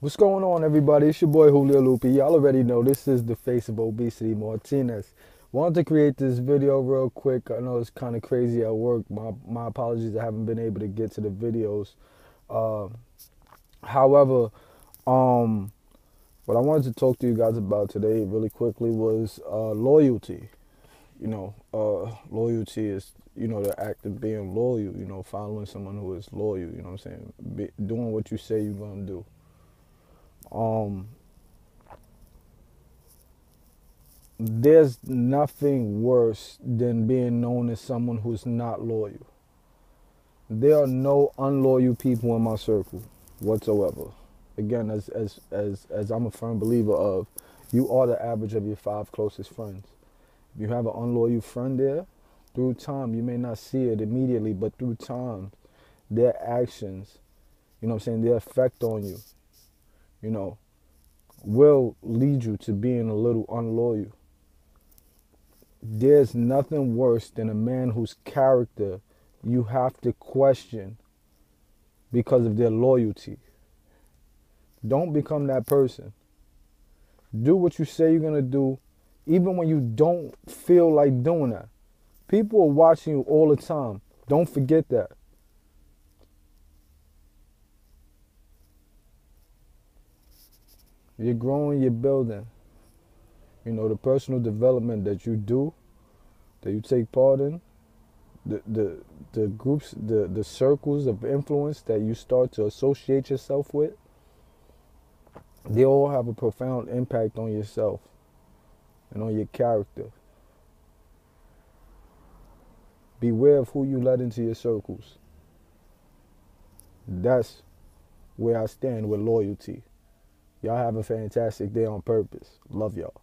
What's going on, everybody? It's your boy Julio Lupe. Y'all already know this is the face of obesity, Martinez. Wanted to create this video real quick. I know it's kind of crazy at work. My my apologies. I haven't been able to get to the videos. Uh, however, um, what I wanted to talk to you guys about today, really quickly, was uh, loyalty. You know, uh, loyalty is you know the act of being loyal. You know, following someone who is loyal. You know what I'm saying? Be, doing what you say you're gonna do. Um, there's nothing worse than being known as someone who's not loyal. There are no unloyal people in my circle whatsoever. Again, as as as as I'm a firm believer of, you are the average of your five closest friends. If you have an unloyal friend there, through time you may not see it immediately, but through time, their actions, you know what I'm saying, their effect on you you know, will lead you to being a little unloyal. There's nothing worse than a man whose character you have to question because of their loyalty. Don't become that person. Do what you say you're going to do, even when you don't feel like doing that. People are watching you all the time. Don't forget that. You're growing, you're building. You know, the personal development that you do, that you take part in, the the the groups, the the circles of influence that you start to associate yourself with, they all have a profound impact on yourself and on your character. Beware of who you let into your circles. That's where I stand with loyalty. Y'all have a fantastic day on purpose. Love y'all.